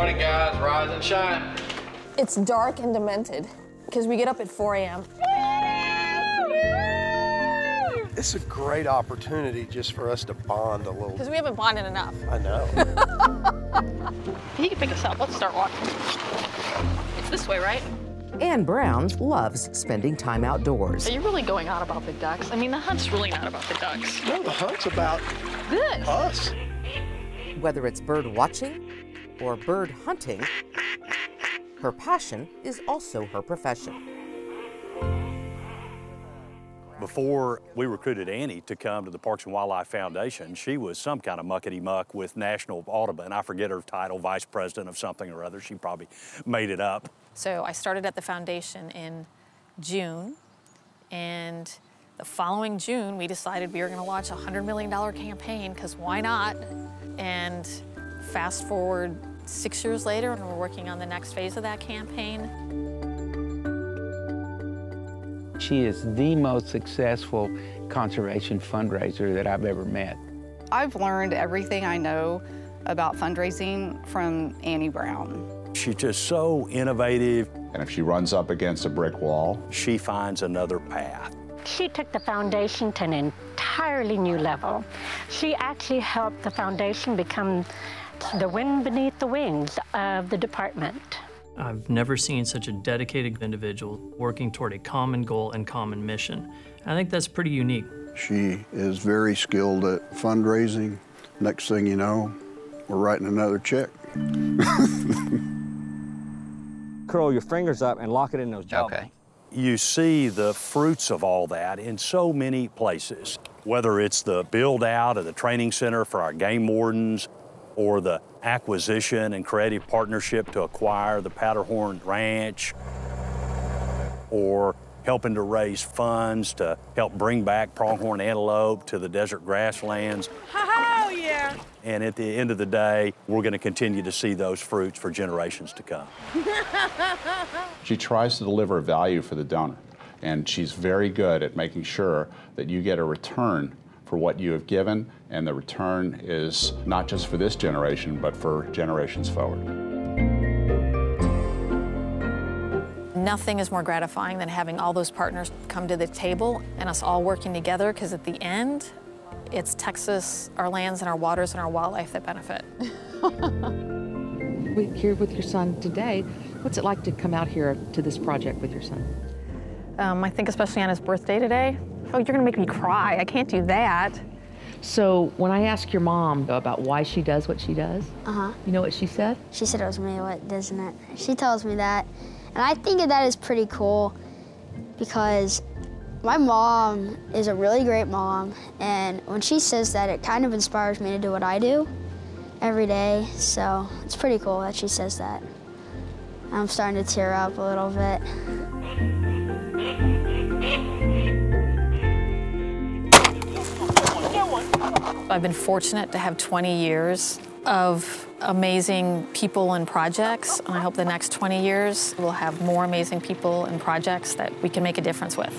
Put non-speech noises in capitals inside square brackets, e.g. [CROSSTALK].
morning, guys. Rise and shine. It's dark and demented because we get up at 4 a.m. It's a great opportunity just for us to bond a little. Because we haven't bonded enough. I know. [LAUGHS] He can pick us up. Let's start walking. It's this way, right? Anne Brown loves spending time outdoors. Are you really going on about the ducks? I mean, the hunt's really not about the ducks. No, the hunt's about Good. us. Whether it's bird watching or bird hunting, her passion is also her profession. Before we recruited Annie to come to the Parks and Wildlife Foundation, she was some kind of muckety muck with National Audubon. I forget her title, vice president of something or other. She probably made it up. So I started at the foundation in June, and the following June, we decided we were going to launch a $100 million campaign, because why not? And fast forward six years later, and we're working on the next phase of that campaign. She is the most successful conservation fundraiser that I've ever met. I've learned everything I know about fundraising from Annie Brown. She's just so innovative. And if she runs up against a brick wall, She finds another path. She took the foundation to an entirely new level. She actually helped the foundation become the wind beneath the wings of the department. I've never seen such a dedicated individual working toward a common goal and common mission. I think that's pretty unique. She is very skilled at fundraising. Next thing you know, we're writing another check. [LAUGHS] Curl your fingers up and lock it in those jaws. Okay. You see the fruits of all that in so many places, whether it's the build out of the training center for our game wardens or the acquisition and creative partnership to acquire the Powderhorn Ranch or helping to raise funds to help bring back pronghorn antelope to the desert grasslands. Oh, yeah. And at the end of the day, we're going to continue to see those fruits for generations to come. [LAUGHS] she tries to deliver value for the donor. And she's very good at making sure that you get a return for what you have given, and the return is not just for this generation, but for generations forward. Nothing is more gratifying than having all those partners come to the table and us all working together because at the end, it's Texas, our lands and our waters and our wildlife that benefit. [LAUGHS] We're here with your son today. What's it like to come out here to this project with your son? Um, I think especially on his birthday today. Oh, you're gonna make me cry. I can't do that. So when I ask your mom about why she does what she does, Uh-huh. you know what she said? She said it was me what doesn't it? She tells me that. And I think that is pretty cool because my mom is a really great mom and when she says that it kind of inspires me to do what I do every day. So it's pretty cool that she says that. I'm starting to tear up a little bit. I've been fortunate to have 20 years of amazing people and projects, and I hope the next 20 years we'll have more amazing people and projects that we can make a difference with.